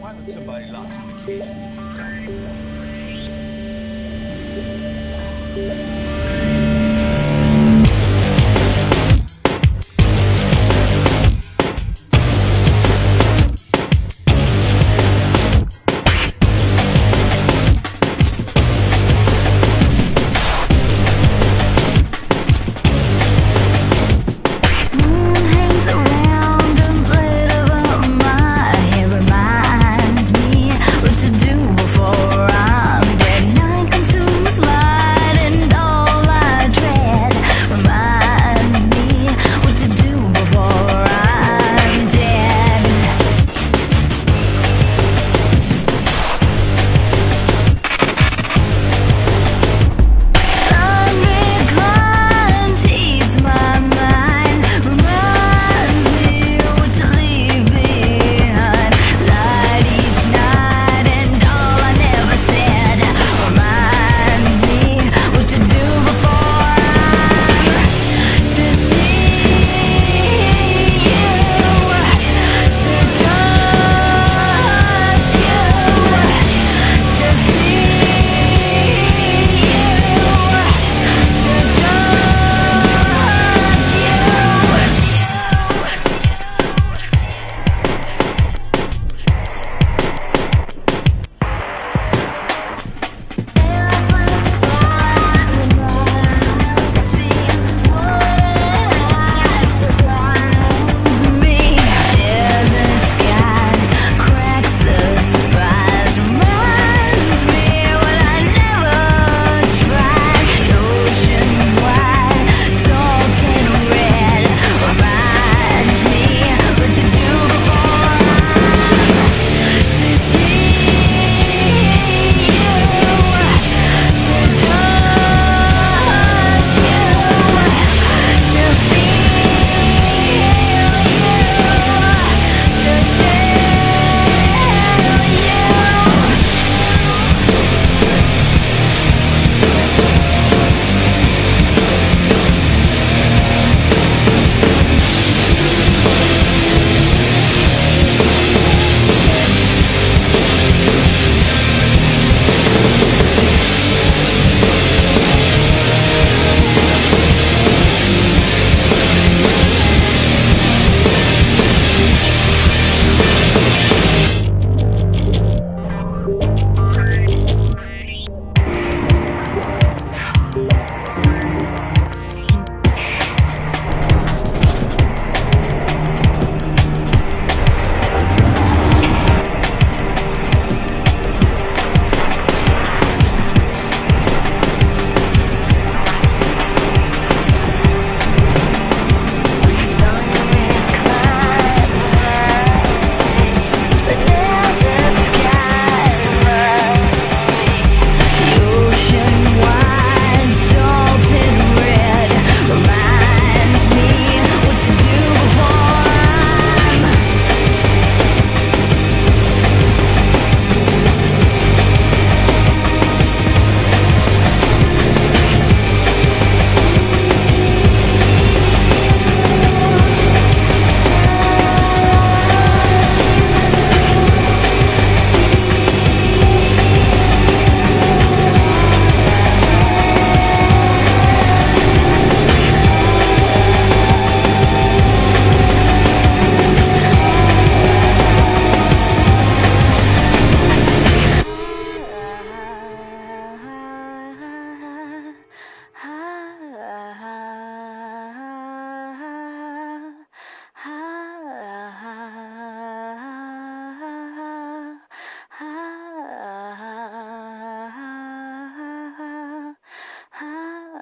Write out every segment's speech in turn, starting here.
Why would somebody lock you in a cage? and leave you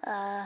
uh,